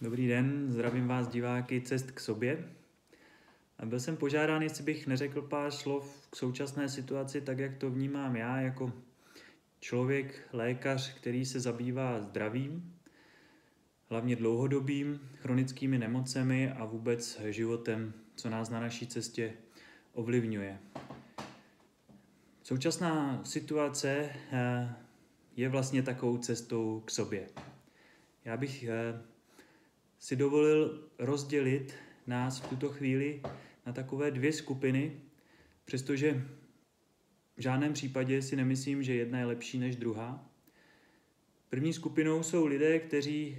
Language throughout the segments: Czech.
Dobrý den, zdravím vás diváky Cest k sobě. Byl jsem požádán, jestli bych neřekl pár slov k současné situaci, tak jak to vnímám já jako člověk, lékař, který se zabývá zdravím, hlavně dlouhodobým, chronickými nemocemi a vůbec životem, co nás na naší cestě ovlivňuje. Současná situace eh, je vlastně takovou cestou k sobě. Já bych eh, si dovolil rozdělit nás v tuto chvíli na takové dvě skupiny, přestože v žádném případě si nemyslím, že jedna je lepší než druhá. První skupinou jsou lidé, kteří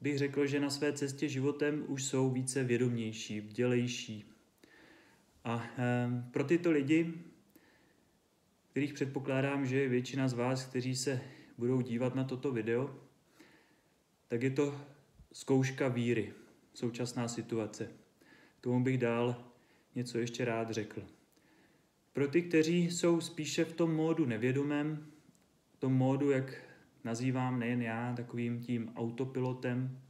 bych řekl, že na své cestě životem už jsou více vědomější, vdělejší. A e, pro tyto lidi, kterých předpokládám, že je většina z vás, kteří se budou dívat na toto video, tak je to zkouška víry, současná situace. K tomu bych dál něco ještě rád řekl. Pro ty, kteří jsou spíše v tom módu nevědomém, v tom módu, jak nazývám nejen já, takovým tím autopilotem,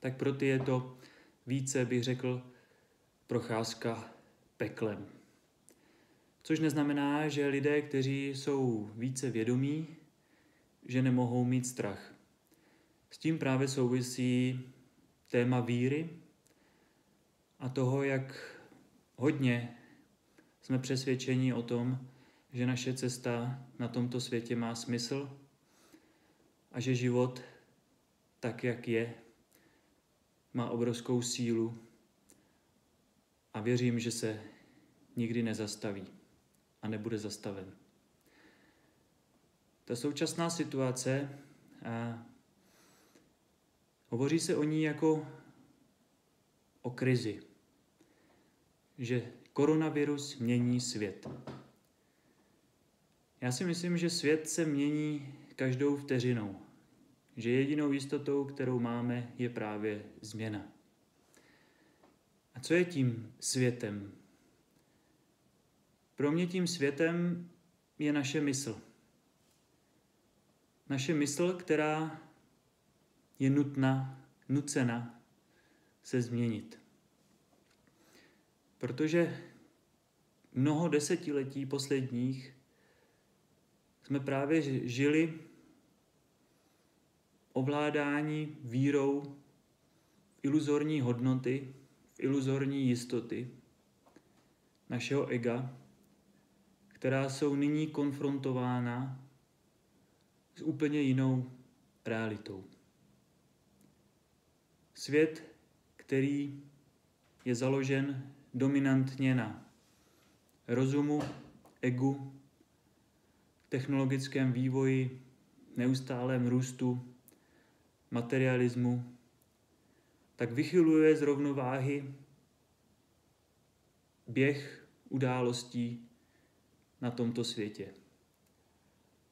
tak pro ty je to více, bych řekl, procházka peklem. Což neznamená, že lidé, kteří jsou více vědomí, že nemohou mít strach. S tím právě souvisí téma víry a toho, jak hodně jsme přesvědčeni o tom, že naše cesta na tomto světě má smysl a že život, tak jak je, má obrovskou sílu a věřím, že se nikdy nezastaví a nebude zastaven. Ta současná situace hovoří se o ní jako o krizi, že koronavirus mění svět. Já si myslím, že svět se mění každou vteřinou, že jedinou jistotou, kterou máme, je právě změna. A co je tím světem? Pro mě tím světem je naše mysl. Naše mysl, která je nutna, nucena se změnit. Protože mnoho desetiletí posledních jsme právě žili ovládání vírou iluzorní hodnoty, v iluzorní jistoty našeho ega, která jsou nyní konfrontována s úplně jinou realitou. Svět, který je založen dominantně na rozumu, egu, technologickém vývoji, neustálém růstu, materialismu, tak vychyluje z rovnováhy běh událostí na tomto světě.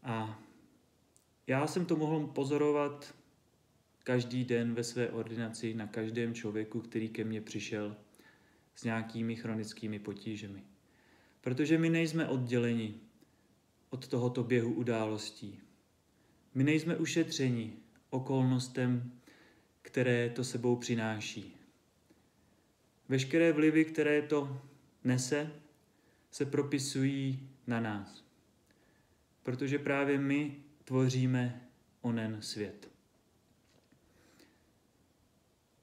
A já jsem to mohl pozorovat každý den ve své ordinaci na každém člověku, který ke mně přišel s nějakými chronickými potížemi. Protože my nejsme odděleni od tohoto běhu událostí. My nejsme ušetřeni okolnostem, které to sebou přináší. Veškeré vlivy, které to nese, se propisují na nás. Protože právě my tvoříme onen svět.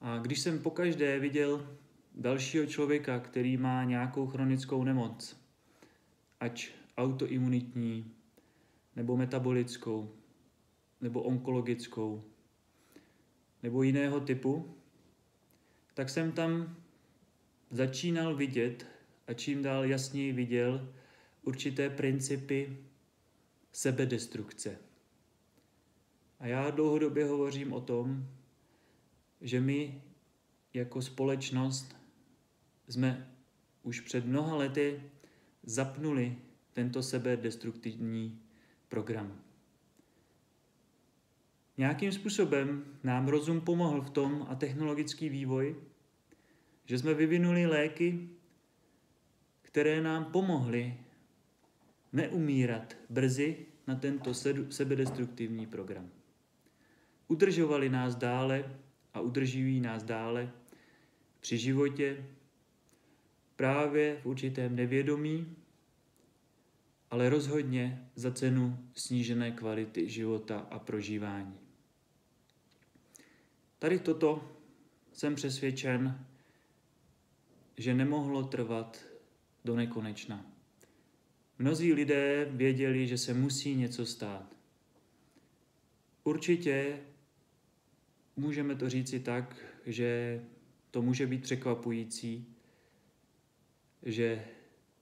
A když jsem pokaždé viděl dalšího člověka, který má nějakou chronickou nemoc, ať autoimunitní, nebo metabolickou, nebo onkologickou, nebo jiného typu, tak jsem tam začínal vidět a čím dál jasněji viděl určité principy sebedestrukce. A já dlouhodobě hovořím o tom, že my jako společnost jsme už před mnoha lety zapnuli tento sebedestruktivní program. Nějakým způsobem nám rozum pomohl v tom a technologický vývoj, že jsme vyvinuli léky, které nám pomohly neumírat brzy na tento sebedestruktivní program. Udržovali nás dále a udržují nás dále při životě právě v určitém nevědomí, ale rozhodně za cenu snížené kvality života a prožívání. Tady toto jsem přesvědčen, že nemohlo trvat do nekonečna. Mnozí lidé věděli, že se musí něco stát. Určitě můžeme to říci tak, že to může být překvapující, že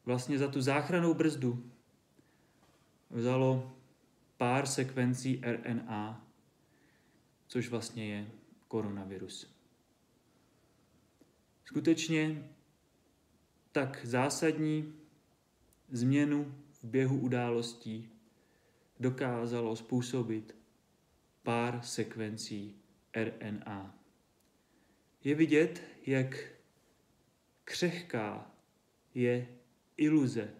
vlastně za tu záchranou brzdu vzalo pár sekvencí RNA, což vlastně je koronavirus. Skutečně tak zásadní změnu v běhu událostí dokázalo způsobit pár sekvencí RNA. Je vidět, jak křehká je iluze,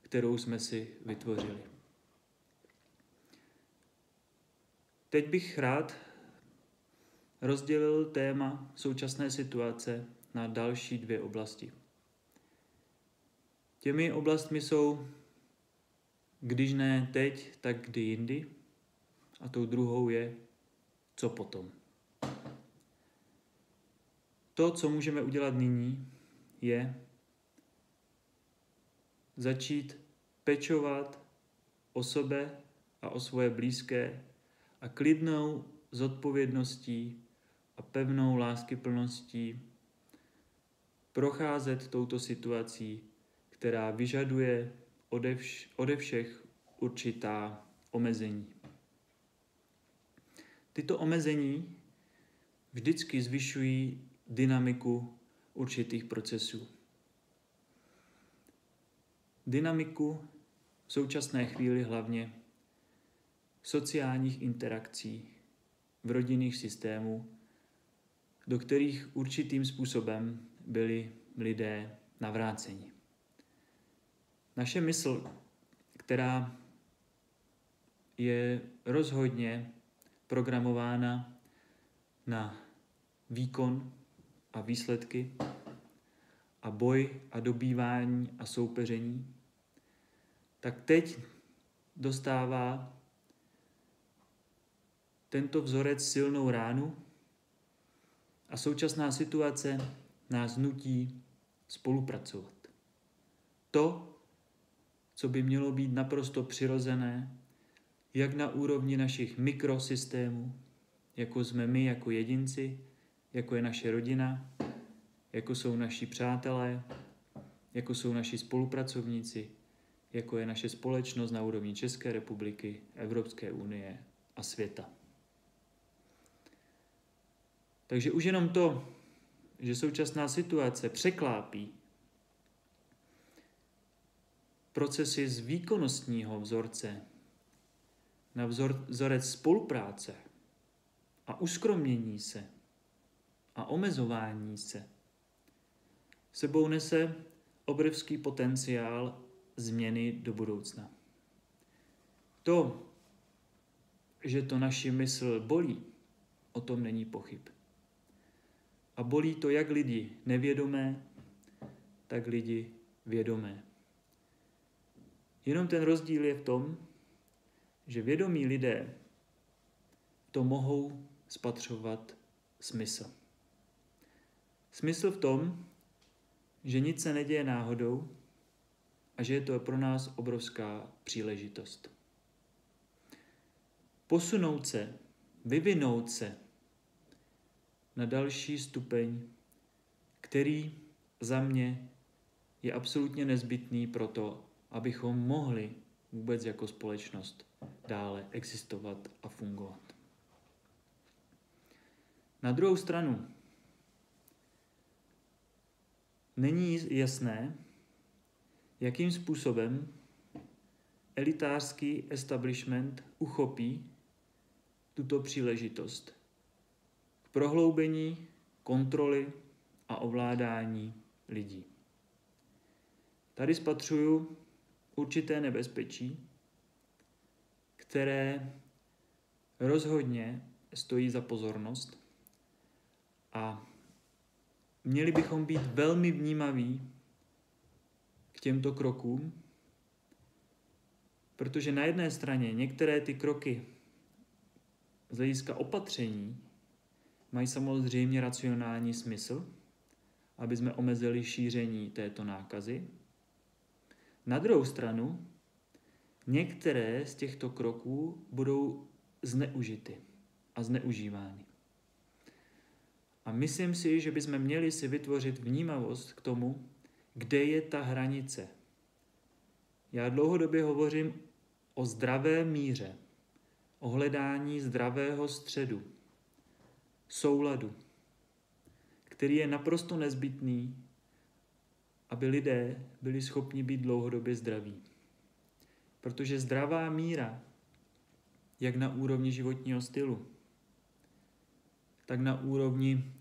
kterou jsme si vytvořili. Teď bych rád rozdělil téma současné situace na další dvě oblasti. Těmi oblastmi jsou, když ne teď, tak kdy jindy. A tou druhou je, co potom. To, co můžeme udělat nyní, je začít pečovat o sebe a o svoje blízké a klidnou zodpovědností a pevnou láskyplností procházet touto situací, která vyžaduje ode, vš- ode všech určitá omezení. Tyto omezení vždycky zvyšují dynamiku určitých procesů. Dynamiku v současné chvíli hlavně sociálních interakcí, v rodinných systémů, do kterých určitým způsobem byli lidé navráceni. Naše mysl, která je rozhodně programována na výkon a výsledky a boj a dobývání a soupeření, tak teď dostává tento vzorec silnou ránu a současná situace nás nutí spolupracovat. To, co by mělo být naprosto přirozené, jak na úrovni našich mikrosystémů, jako jsme my jako jedinci, jako je naše rodina, jako jsou naši přátelé, jako jsou naši spolupracovníci, jako je naše společnost na úrovni České republiky, Evropské unie a světa. Takže už jenom to, že současná situace překlápí procesy z výkonnostního vzorce na vzor, vzorec spolupráce a uskromnění se a omezování se sebou nese obrovský potenciál změny do budoucna. To, že to naši mysl bolí, o tom není pochyb. A bolí to jak lidi nevědomé, tak lidi vědomé. Jenom ten rozdíl je v tom, že vědomí lidé to mohou spatřovat smysl. Smysl v tom, že nic se neděje náhodou a že je to pro nás obrovská příležitost. Posunout se, vyvinout se na další stupeň, který za mě je absolutně nezbytný pro to, abychom mohli vůbec jako společnost dále existovat a fungovat. Na druhou stranu, není jasné, jakým způsobem elitářský establishment uchopí tuto příležitost k prohloubení kontroly a ovládání lidí. Tady spatřuju určité nebezpečí, které rozhodně stojí za pozornost A měli bychom být velmi vnímaví k těmto krokům, protože na jedné straně některé ty kroky z hlediska opatření mají samozřejmě racionální smysl, aby jsme omezili šíření této nákazy. Na druhou stranu, některé z těchto kroků budou zneužity a zneužívány. A myslím si, že bychom měli si vytvořit vnímavost k tomu, kde je ta hranice. Já dlouhodobě hovořím o zdravé míře, o hledání zdravého středu, souladu, který je naprosto nezbytný, aby lidé byli schopni být dlouhodobě zdraví. Protože zdravá míra, jak na úrovni životního stylu, tak na úrovni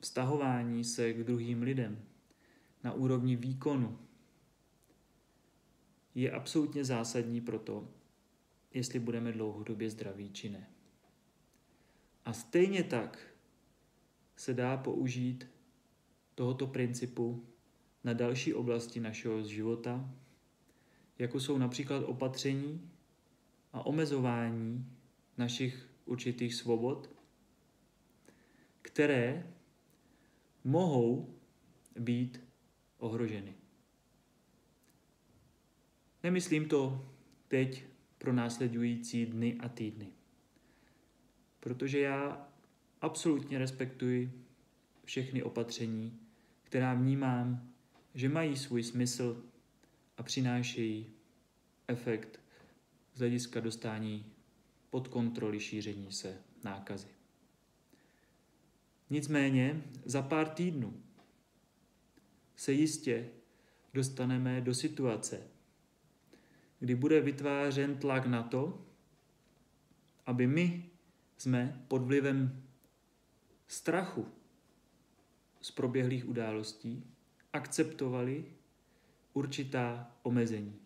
vztahování se k druhým lidem, na úrovni výkonu, je absolutně zásadní pro to, jestli budeme dlouhodobě zdraví či ne. A stejně tak se dá použít tohoto principu na další oblasti našeho života, jako jsou například opatření a omezování našich určitých svobod, které mohou být ohroženy. Nemyslím to teď pro následující dny a týdny. Protože já absolutně respektuji všechny opatření, která vnímám, že mají svůj smysl a přinášejí efekt z hlediska dostání pod kontroly šíření se nákazy. Nicméně za pár týdnů se jistě dostaneme do situace, kdy bude vytvářen tlak na to, aby my jsme pod vlivem strachu z proběhlých událostí akceptovali určitá omezení.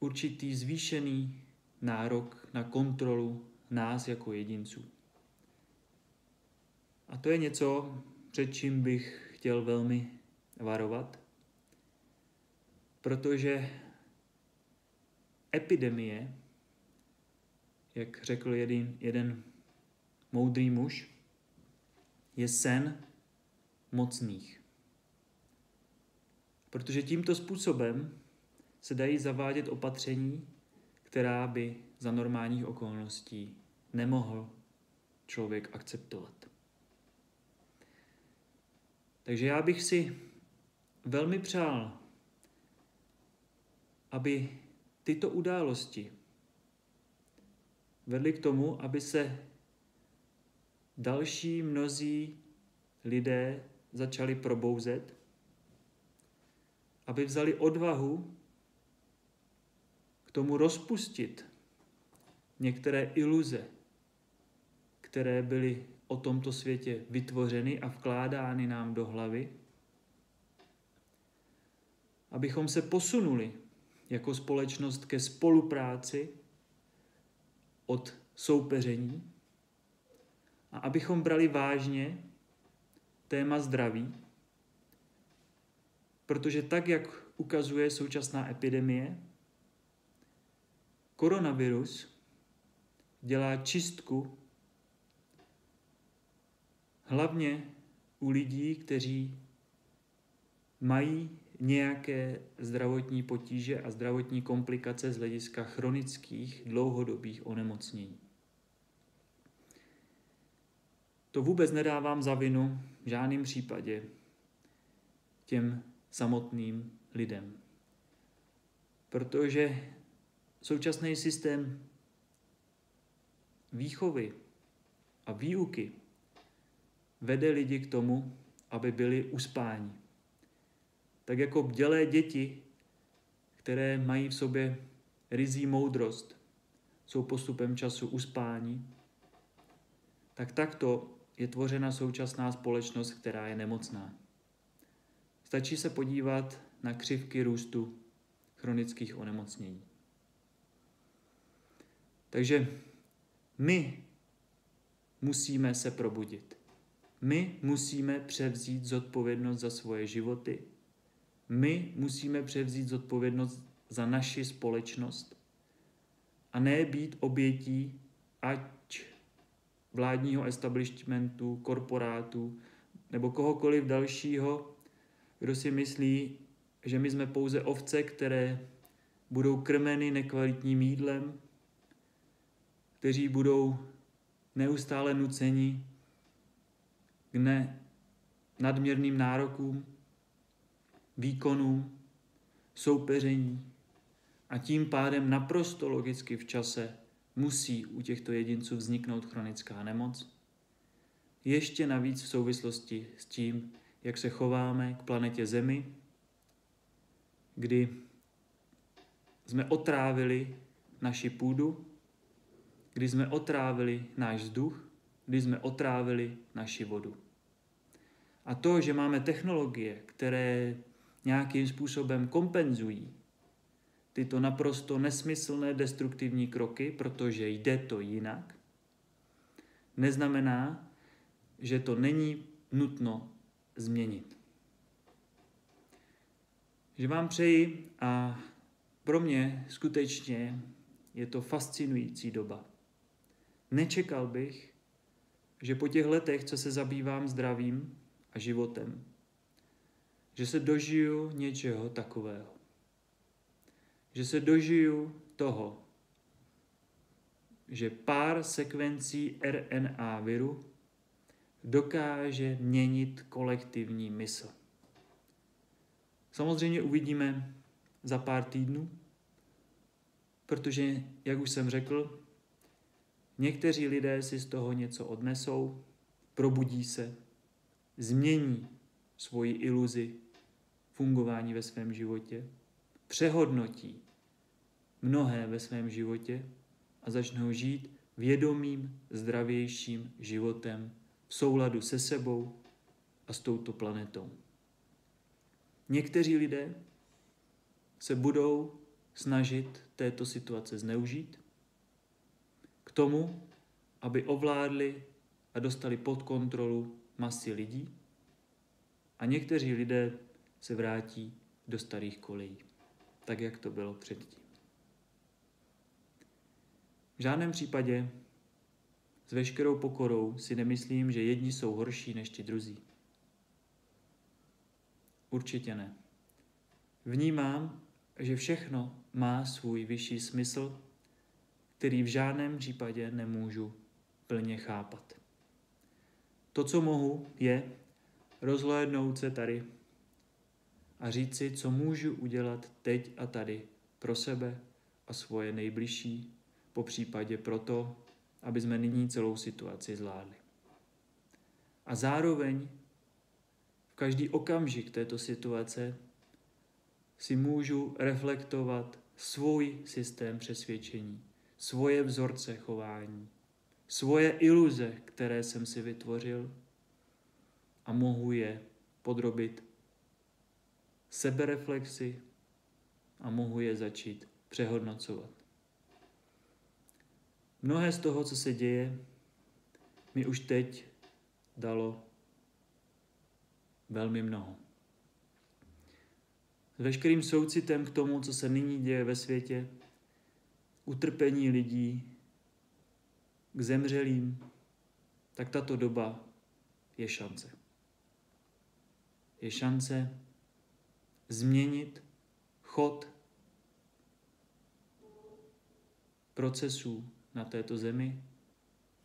Určitý zvýšený nárok na kontrolu nás jako jedinců. A to je něco, před čím bych chtěl velmi varovat, protože epidemie, jak řekl jeden, jeden moudrý muž, je sen mocných. Protože tímto způsobem se dají zavádět opatření, která by za normálních okolností nemohl člověk akceptovat. Takže já bych si velmi přál, aby tyto události vedly k tomu, aby se další mnozí lidé začali probouzet, aby vzali odvahu k tomu rozpustit některé iluze, které byly o tomto světě vytvořeny a vkládány nám do hlavy, abychom se posunuli jako společnost ke spolupráci od soupeření a abychom brali vážně téma zdraví, protože tak, jak ukazuje současná epidemie, koronavirus dělá čistku hlavně u lidí, kteří mají nějaké zdravotní potíže a zdravotní komplikace z hlediska chronických dlouhodobých onemocnění. To vůbec nedávám za vinu v žádném případě těm samotným lidem. Protože současný systém výchovy a výuky vede lidi k tomu, aby byli uspáni. Tak jako bdělé děti, které mají v sobě rizí moudrost, jsou postupem času uspání, tak takto je tvořena současná společnost, která je nemocná. Stačí se podívat na křivky růstu chronických onemocnění. Takže my musíme se probudit. My musíme převzít zodpovědnost za svoje životy. My musíme převzít zodpovědnost za naši společnost a ne být obětí ať vládního establishmentu, korporátu nebo kohokoliv dalšího, kdo si myslí, že my jsme pouze ovce, které budou krmeny nekvalitním jídlem, kteří budou neustále nuceni k ne nadměrným nárokům, výkonům, soupeření a tím pádem naprosto logicky v čase musí u těchto jedinců vzniknout chronická nemoc. Ještě navíc v souvislosti s tím, jak se chováme k planetě Zemi, kdy jsme otrávili naši půdu, kdy jsme otrávili náš vzduch, kdy jsme otrávili naši vodu. A to, že máme technologie, které nějakým způsobem kompenzují tyto naprosto nesmyslné destruktivní kroky, protože jde to jinak, neznamená, že to není nutno změnit. Že vám přeji a pro mě skutečně je to fascinující doba. Nečekal bych, že po těch letech, co se zabývám zdravím a životem, že se dožiju něčeho takového. Že se dožiju toho, že pár sekvencí RNA viru dokáže měnit kolektivní mysl. Samozřejmě uvidíme za pár týdnů, protože, jak už jsem řekl, někteří lidé si z toho něco odnesou, probudí se, změní svoji iluzi fungování ve svém životě, přehodnotí mnohé ve svém životě a začnou žít vědomým, zdravějším životem v souladu se sebou a s touto planetou. Někteří lidé se budou snažit této situace zneužít k tomu, aby ovládli a dostali pod kontrolu masy lidí a někteří lidé se vrátí do starých kolejí, tak jak to bylo předtím. V žádném případě s veškerou pokorou si nemyslím, že jedni jsou horší než ti druzí. Určitě ne. Vnímám, že všechno má svůj vyšší smysl, který v žádném případě nemůžu plně chápat. To, co mohu, je rozhlédnout se tady a říct si, co můžu udělat teď a tady pro sebe a svoje nejbližší, po případě proto, aby jsme nyní celou situaci zvládli. A zároveň v každý okamžik této situace si můžu reflektovat svůj systém přesvědčení, svoje vzorce chování, svoje iluze, které jsem si vytvořil a mohu je podrobit sebereflexi a mohu je začít přehodnocovat. Mnohé z toho, co se děje, mi už teď dalo velmi mnoho. S veškerým soucitem k tomu, co se nyní děje ve světě, utrpení lidí, k zemřelým, tak tato doba je šance. Je šance změnit chod procesů na této zemi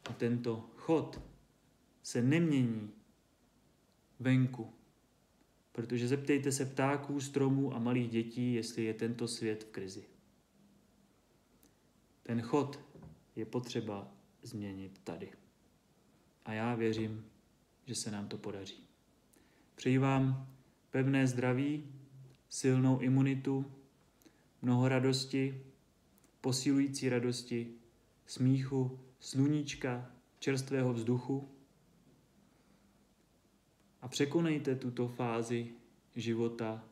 a tento chod se nemění venku. Protože zeptejte se ptáků, stromů a malých dětí, jestli je tento svět v krizi. Ten chod je potřeba změnit tady. A já věřím, že se nám to podaří. Přeji vám pevné zdraví, silnou imunitu, mnoho radosti, posilující radosti, smíchu, sluníčka, čerstvého vzduchu a překonejte tuto fázi života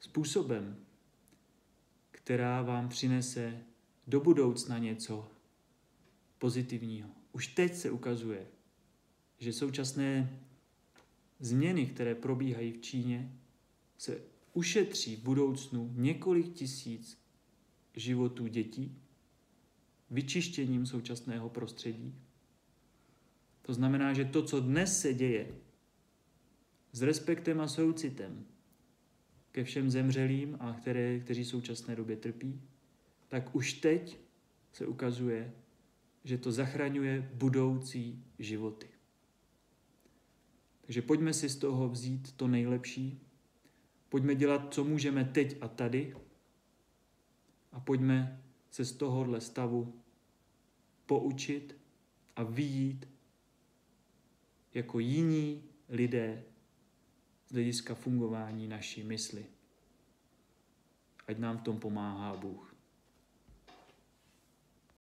způsobem, která vám přinese do budoucna něco pozitivního. Už teď se ukazuje, že současné změny, které probíhají v Číně, se ušetří v budoucnu několik tisíc životů dětí vyčištěním současného prostředí. To znamená, že to, co dnes se děje, s respektem a soucitem ke všem zemřelým a které, kteří v současné době trpí, tak už teď se ukazuje, že to zachraňuje budoucí životy. Takže pojďme si z toho vzít to nejlepší, pojďme dělat, co můžeme teď a tady a pojďme se z tohohle stavu poučit a vyjít jako jiní lidé z hlediska fungování naší mysli. Ať nám v tom pomáhá Bůh.